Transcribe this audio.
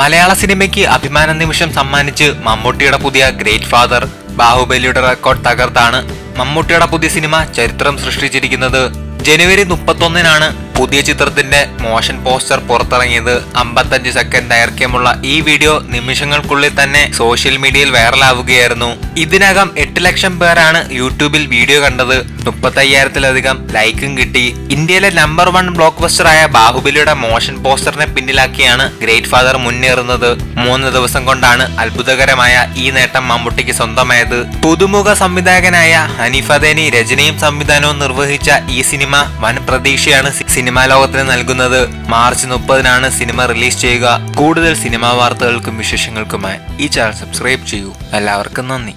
മലയാള സിനിമയ്ക്ക് അഭിമാന നിമിഷം സമ്മാനിച്ച് മമ്മൂട്ടിയുടെ പുതിയ ഗ്രേറ്റ് ഫാദർ ബാഹുബലിയുടെ റെക്കോർഡ് തകർത്താണ് മമ്മൂട്ടിയുടെ പുതിയ സിനിമ ചരിത്രം സൃഷ്ടിച്ചിരിക്കുന്നത്. ജനുവരി മുപ്പത്തൊന്നിനാണ് പുതിയ ചിത്രത്തിന്റെ മോഷൻ പോസ്റ്റർ പുറത്തിറങ്ങിയത് അമ്പത്തഞ്ച് സെക്കൻഡ് ദൈർഘ്യമുള്ള ഈ വീഡിയോ നിമിഷങ്ങൾക്കുള്ളിൽ തന്നെ സോഷ്യൽ മീഡിയയിൽ വൈറലാവുകയായിരുന്നു. ഇതിനകം എട്ട് ലക്ഷം പേരാണ് യൂട്യൂബിൽ വീഡിയോ കണ്ടത്. മുപ്പത്തയ്യായിരത്തിലധികം ലൈക്കും കിട്ടി. ഇന്ത്യയിലെ നമ്പർ വൺ ബ്ലോക്ക് ബസ്റ്ററായ ബാഹുബലിയുടെ മോഷൻ പോസ്റ്ററിനെ പിന്നിലാക്കിയാണ് ഗ്രേറ്റ് ഫാദർ മുന്നേറുന്നത്. മൂന്ന് ദിവസം കൊണ്ടാണ് അത്ഭുതകരമായ ഈ നേട്ടം മമ്മൂട്ടിക്ക് സ്വന്തമായത്. പുതുമുഖ സംവിധായകനായ ഹനീഫദേനി രചനയും സംവിധാനവും നിർവഹിച്ച ഈ സിനിമ വൻ പ്രതീക്ഷയാണ് സി- സിനിമാ ലോകത്തിന് നൽകുന്നത് മാർച്ച് മുപ്പതിനാണ് സിനിമ റിലീസ് ചെയ്യുക. കൂടുതൽ സിനിമാ വാർത്തകൾക്കും വിശേഷങ്ങൾക്കുമായി ഈ ചാനൽ സബ്സ്ക്രൈബ് ചെയ്യൂ. എല്ലാവർക്കും നന്ദി.